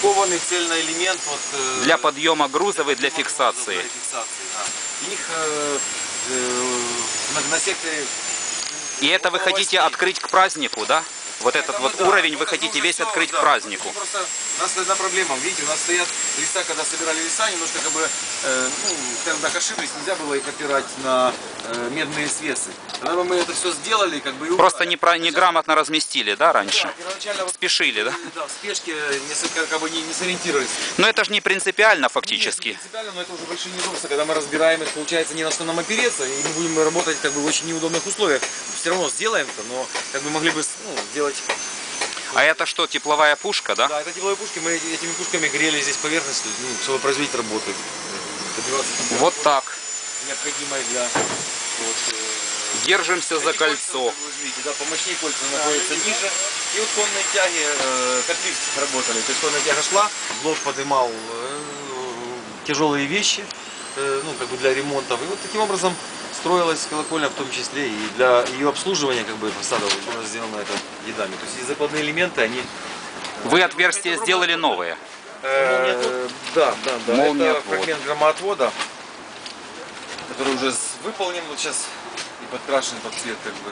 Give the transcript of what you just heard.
упакованный цельный элемент вот, э, Для подъема грузов и для фиксации. Для фиксации, да. Их э, э, на, на секторе... И это вы хотите открыть к празднику, да? Вот этот Это вот да, уровень вы хотите весь всё, открыть да. к празднику. Ну, Просто у нас одна проблема. Видите, у нас стоят леса, когда собирали леса, немножко как бы, э, ну, так, ошиблись, нельзя было их опирать на э, медные свесы. Когда бы мы это все сделали, как бы и Просто не про- неграмотно разместили, да, раньше? Да, первоначально Спешили, да? да, в спешке несколько как бы не, не сориентировались. Но это же не принципиально Нет, фактически. не принципиально, но это уже большие неудобства, когда мы разбираем их, получается не на что нам опереться, и мы будем работать как бы в очень неудобных условиях. Все равно сделаем это, но как бы могли бы ну, сделать А это что, тепловая пушка, да? Да, это тепловые пушки. Мы этими пушками грели здесь поверхность, ну, чтобы производить работу. Вот так. необходимой для вот, э, Держимся за кольцо. видите, да, помощнее кольца находятся ниже. И вот конные тяги, э, как лифт работали. То есть конная тяга шла, блок поднимал э, тяжелые вещи, э, ну, как бы для ремонтов. И вот таким образом строилась колокольня в том числе и для ее обслуживания как бы фасадов было сделано это едами. То есть и закладные элементы, они Вы отверстия сделали новые. Э, Да, да, да. Это фрагмент громоотвода, который уже выполнен вот сейчас подкрашен под цвет как бы.